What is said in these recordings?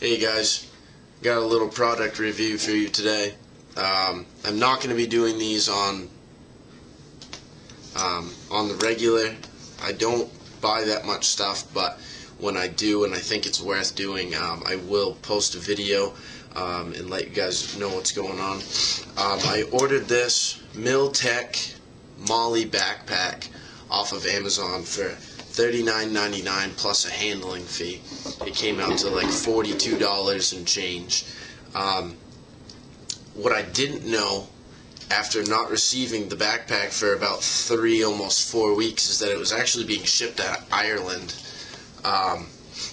Hey guys, got a little product review for you today. Um, I'm not going to be doing these on um, on the regular. I don't buy that much stuff, but when I do and I think it's worth doing, um, I will post a video um, and let you guys know what's going on. Um, I ordered this Mil-Tec Molle backpack off of Amazon for $39.99 plus a handling fee. It came out to like $42 and change. Um, what I didn't know after not receiving the backpack for about three, almost four weeks, is that it was actually being shipped out of Ireland. Um,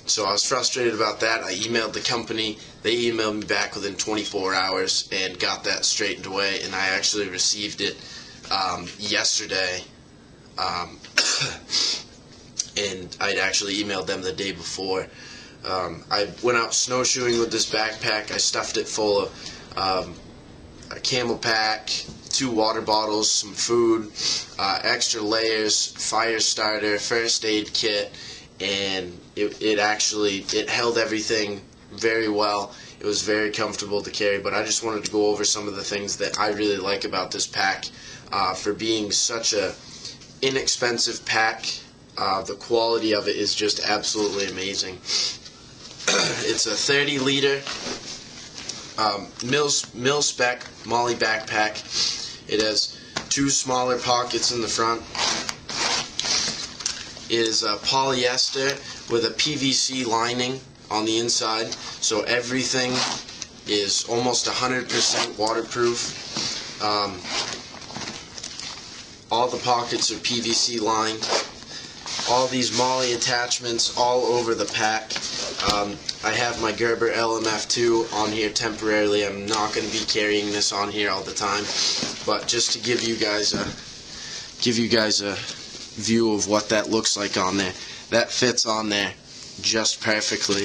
so I was frustrated about that. I emailed the company. They emailed me back within 24 hours and got that straightened away. And I actually received it um, yesterday. Um, and I'd actually emailed them the day before. Um, I went out snowshoeing with this backpack. I stuffed it full of um, a CamelBak, two water bottles, some food, uh, extra layers, fire starter, first aid kit, and it, it actually it held everything very well. It was very comfortable to carry, but I just wanted to go over some of the things that I really like about this pack uh, for being such a inexpensive pack uh, the quality of it is just absolutely amazing. it's a 30 liter um, mil, mil spec Molle backpack. It has two smaller pockets in the front. It is a polyester with a PVC lining on the inside, so everything is almost 100% waterproof. Um, all the pockets are PVC lined all these Molle attachments all over the pack. Um, I have my Gerber LMF2 on here temporarily. I'm not going to be carrying this on here all the time, but just to give you guys a give you guys a view of what that looks like on there. That fits on there just perfectly.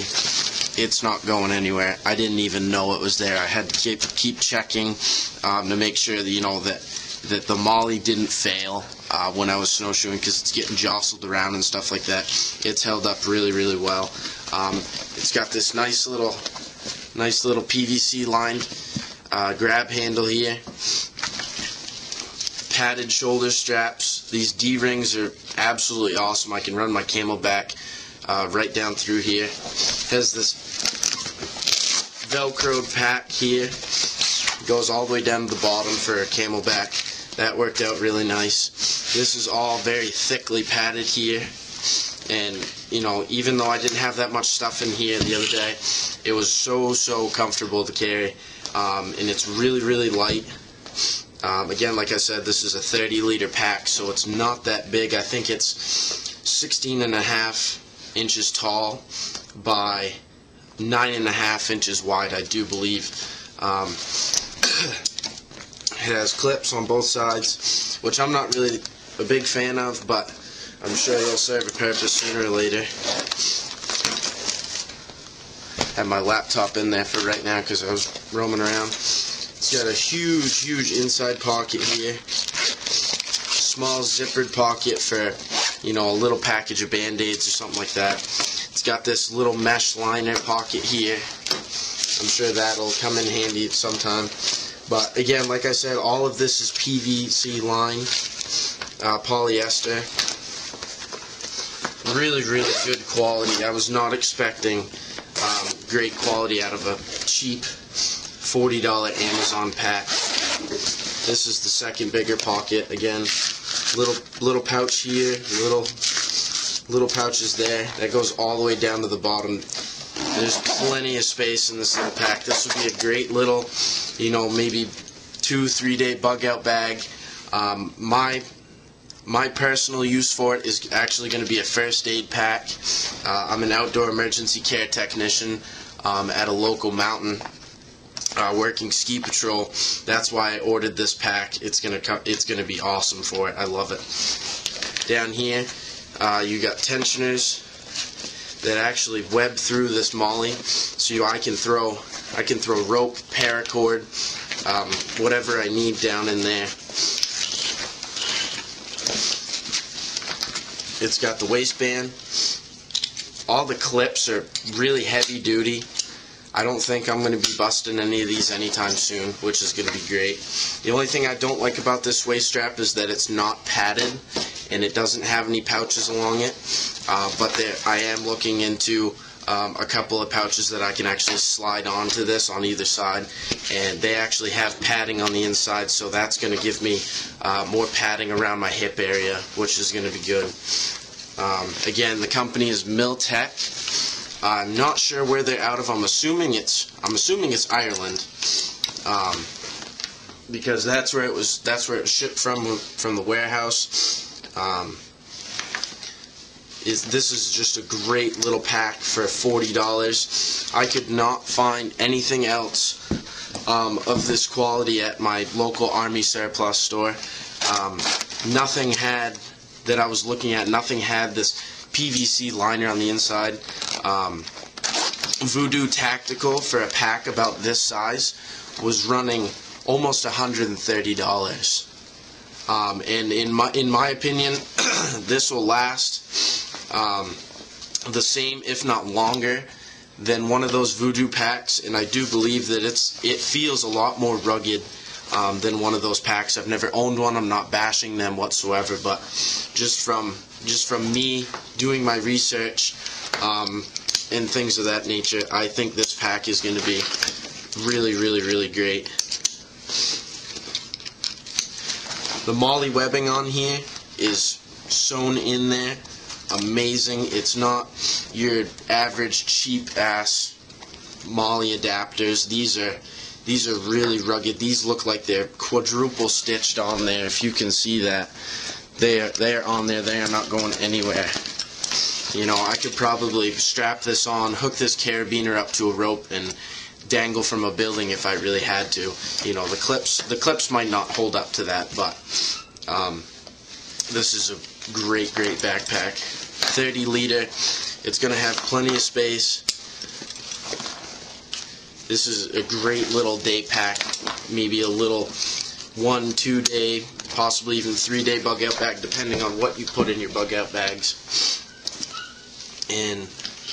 It's not going anywhere. I didn't even know it was there. I had to keep keep checking um, to make sure that you know that that the Molle didn't fail uh, when I was snowshoeing because it's getting jostled around and stuff like that. It's held up really, really well. Um, it's got this nice little, nice little PVC line uh, grab handle here. Padded shoulder straps. These D-rings are absolutely awesome. I can run my CamelBak uh, right down through here. Has this Velcroed pack here. Goes all the way down to the bottom for a CamelBak. That worked out really nice. This is all very thickly padded here. And, you know, even though I didn't have that much stuff in here the other day, it was so, so comfortable to carry. Um, and it's really, really light. Um, again, like I said, this is a 30 liter pack, so it's not that big. I think it's 16 and a half inches tall by nine and a half inches wide, I do believe. Um, It has clips on both sides, which I'm not really a big fan of, but I'm sure they'll serve a purpose sooner or later. Have my laptop in there for right now because I was roaming around. It's got a huge, huge inside pocket here. Small zippered pocket for, you know, a little package of band-aids or something like that. It's got this little mesh liner pocket here. I'm sure that'll come in handy sometime. But again, like I said, all of this is PVC line, uh, polyester. Really, really good quality. I was not expecting um, great quality out of a cheap $40 Amazon pack. This is the second bigger pocket. Again, little little pouch here, little little pouches there. That goes all the way down to the bottom. There's plenty of space in this little pack. This would be a great little you know, maybe two, three day bug out bag. Um, my my personal use for it is actually going to be a first aid pack. Uh, I'm an outdoor emergency care technician um, at a local mountain uh, working ski patrol. That's why I ordered this pack. It's gonna come. It's gonna be awesome for it. I love it. Down here, uh, you got tensioners that actually web through this Molle, so I can throw I can throw rope, paracord, um, whatever I need down in there. It's got the waistband. All the clips are really heavy duty. I don't think I'm going to be busting any of these anytime soon, which is going to be great. The only thing I don't like about this waist strap is that it's not padded and it doesn't have any pouches along it. Uh, but there, I am looking into um, a couple of pouches that I can actually slide onto this on either side and they actually have padding on the inside so that's going to give me uh, more padding around my hip area which is going to be good. Um, again the company is Mil-Tec. I'm not sure where they're out of. I'm assuming it's I'm assuming it's Ireland. Um, because that's where it was that's where it was shipped from from the warehouse. Is this is just a great little pack for $40. I could not find anything else um, of this quality at my local Army Surplus store. Um, nothing had that I was looking at. Nothing had this PVC liner on the inside. Um, Voodoo Tactical for a pack about this size was running almost $130. Um, and in my in my opinion, this will last um, the same, if not longer, than one of those voodoo packs, and I do believe that it's it feels a lot more rugged um, than one of those packs. I've never owned one. I'm not bashing them whatsoever, but just from just from me doing my research um, and things of that nature, I think this pack is going to be really, really, really great. The Molle webbing on here is sewn in there amazing. It's not your average cheap ass Molle adapters. These are these are really rugged. These look like they're quadruple stitched on there. If you can see that, they are they are on there. They are not going anywhere. You know, I could probably strap this on, hook this carabiner up to a rope, and dangle from a building if I really had to. You know, the clips the clips might not hold up to that, but um, this is a great, great backpack. 30 liter. It's going to have plenty of space. This is a great little day pack. Maybe a little one, two day, possibly even three day bug out bag, depending on what you put in your bug out bags. And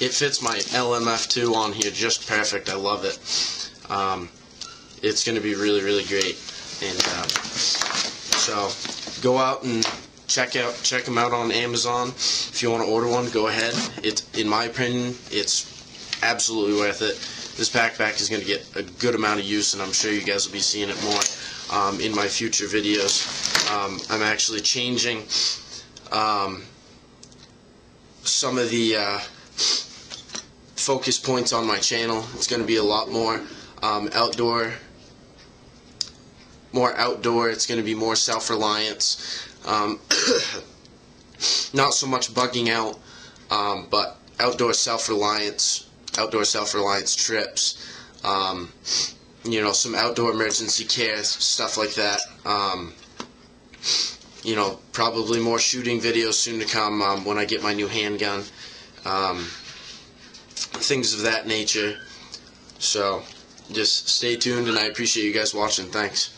it fits my LMF2 on here just perfect. I love it. Um, it's going to be really, really great. And uh, so go out and check out check them out on Amazon. If you want to order one, go ahead. It's in my opinion, it's absolutely worth it. This backpack is going to get a good amount of use, and I'm sure you guys will be seeing it more um, in my future videos. Um, I'm actually changing um, some of the uh, focus points on my channel. It's going to be a lot more um, outdoor more outdoor. It's going to be more self-reliance. Um, not so much bugging out, um, but outdoor self-reliance, outdoor self-reliance trips. Um, you know, some outdoor emergency care stuff like that. Um, you know, probably more shooting videos soon to come um, when I get my new handgun. Um, things of that nature. So, just stay tuned, and I appreciate you guys watching. Thanks.